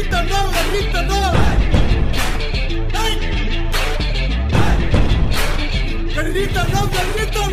¡Perrito no, perrito no! ¡Ay! No, perrito no!